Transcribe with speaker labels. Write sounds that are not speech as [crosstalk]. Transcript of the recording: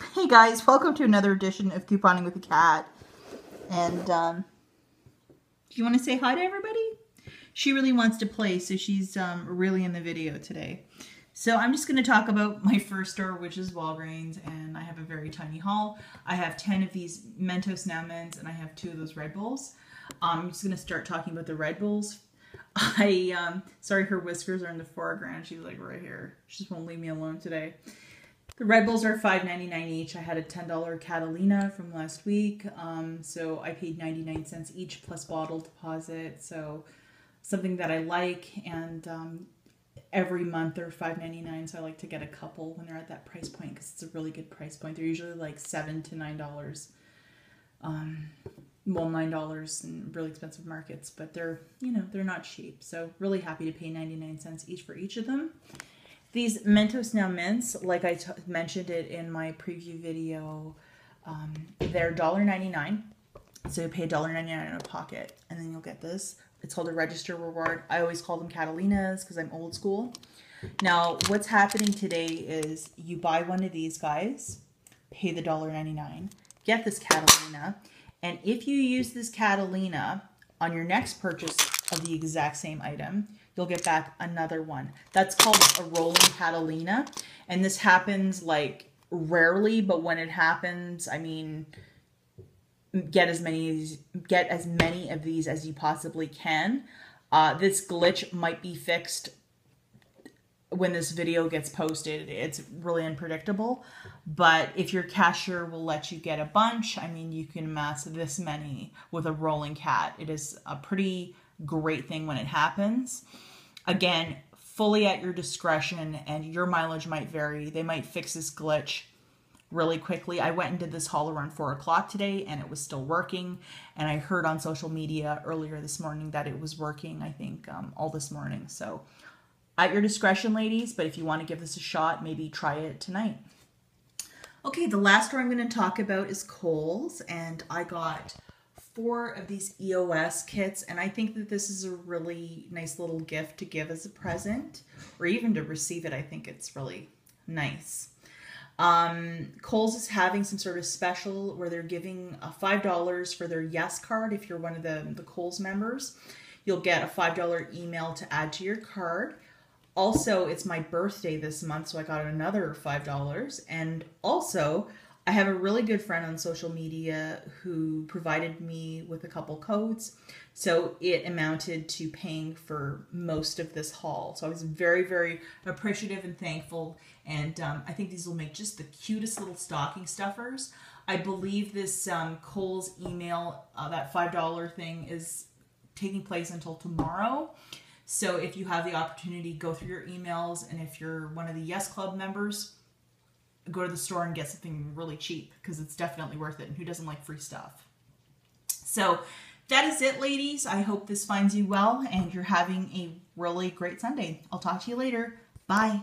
Speaker 1: Hey guys, welcome to another edition of Couponing with a Cat. And um, do you want to say hi to everybody? She really wants to play, so she's um, really in the video today. So I'm just going to talk about my first store, which is Walgreens, and I have a very tiny haul. I have 10 of these Mentos Now and I have two of those Red Bulls. Um, I'm just going to start talking about the Red Bulls. [laughs] I, um, sorry her whiskers are in the foreground. She's like right here. She just won't leave me alone today. The Red Bulls are $5.99 each. I had a $10 Catalina from last week. Um, so I paid 99 cents each plus bottle deposit. So something that I like. And um, every month they're $5.99. So I like to get a couple when they're at that price point because it's a really good price point. They're usually like 7 to $9. Um, well, $9 in really expensive markets, but they're, you know, they're not cheap. So really happy to pay 99 cents each for each of them. These Mentos Now Mints, like I mentioned it in my preview video, um, they're $1.99. So you pay $1.99 in a pocket, and then you'll get this. It's called a register reward. I always call them Catalinas because I'm old school. Now, what's happening today is you buy one of these guys, pay the $1.99, get this Catalina, and if you use this Catalina on your next purchase of the exact same item, you'll get back another one. That's called a rolling Catalina. And this happens like rarely, but when it happens, I mean, get as many get as many of these as you possibly can. Uh, this glitch might be fixed when this video gets posted. It's really unpredictable, but if your cashier will let you get a bunch, I mean, you can amass this many with a rolling cat. It is a pretty great thing when it happens. Again, fully at your discretion and your mileage might vary. They might fix this glitch really quickly. I went and did this haul around four o'clock today and it was still working. And I heard on social media earlier this morning that it was working, I think, um, all this morning. So at your discretion, ladies, but if you want to give this a shot, maybe try it tonight. Okay, the last store I'm going to talk about is Kohl's, and I got four of these EOS kits, and I think that this is a really nice little gift to give as a present, or even to receive it. I think it's really nice. Um, Kohl's is having some sort of special where they're giving a $5 for their Yes card if you're one of the, the Kohl's members. You'll get a $5 email to add to your card. Also, it's my birthday this month, so I got another $5. And also, I have a really good friend on social media who provided me with a couple codes. So it amounted to paying for most of this haul. So I was very, very appreciative and thankful. And um, I think these will make just the cutest little stocking stuffers. I believe this um, Kohl's email, uh, that $5 thing, is taking place until tomorrow. So if you have the opportunity, go through your emails. And if you're one of the Yes Club members, go to the store and get something really cheap because it's definitely worth it. And who doesn't like free stuff? So that is it, ladies. I hope this finds you well and you're having a really great Sunday. I'll talk to you later. Bye.